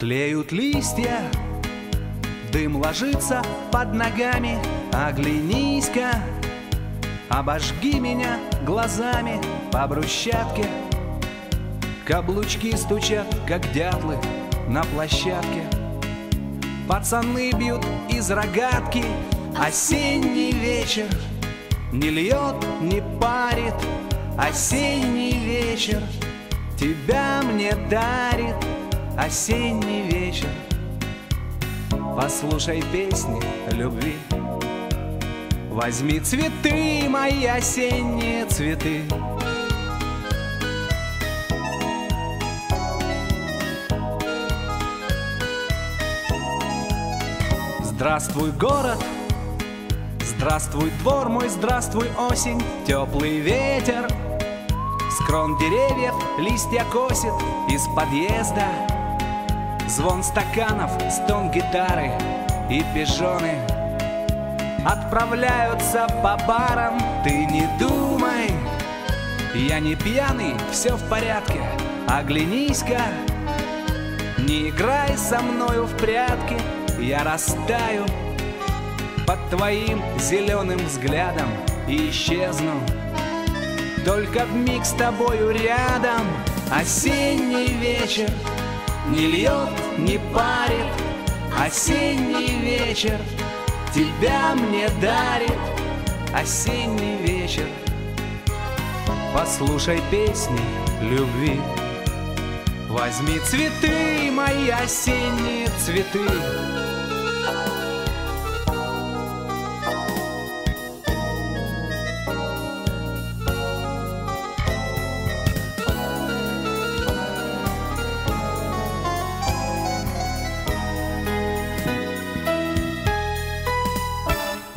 Тлеют листья, дым ложится под ногами. Оглянись-ка, обожги меня глазами по брусчатке. Каблучки стучат, как дятлы на площадке. Пацаны бьют из рогатки Осенний вечер Не льет, не парит. Осенний вечер Тебя мне дарит осенний вечер. Послушай песни любви. Возьми цветы, мои осенние цветы. Здравствуй, город, здравствуй, двор мой, здравствуй, осень, теплый ветер. С крон деревьев листья косит из подъезда Звон стаканов, стон гитары и пижоны Отправляются по барам, ты не думай Я не пьяный, все в порядке, оглянись-ка Не играй со мною в прятки, я растаю Под твоим зеленым взглядом и исчезну. Только в миг с тобою рядом Осенний вечер — не льет, не парит Осенний вечер Тебя мне дарит. Осенний вечер. Послушай песни любви. Возьми цветы, мои осенние цветы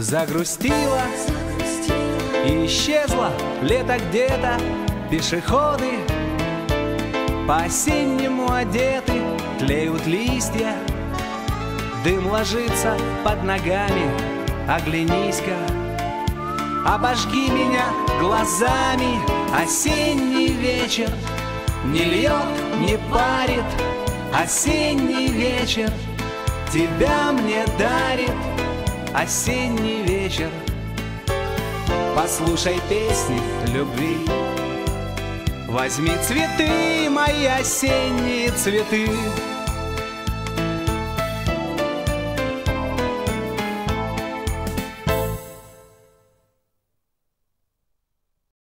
Загрустила и исчезла лето где-то Пешеходы по-осеннему одеты Тлеют листья, дым ложится под ногами Оглянись-ка, обожги меня глазами Осенний вечер не льет, не парит Осенний вечер тебя мне дарит осенний вечер. Послушай песни любви. Возьми цветы, мои осенние цветы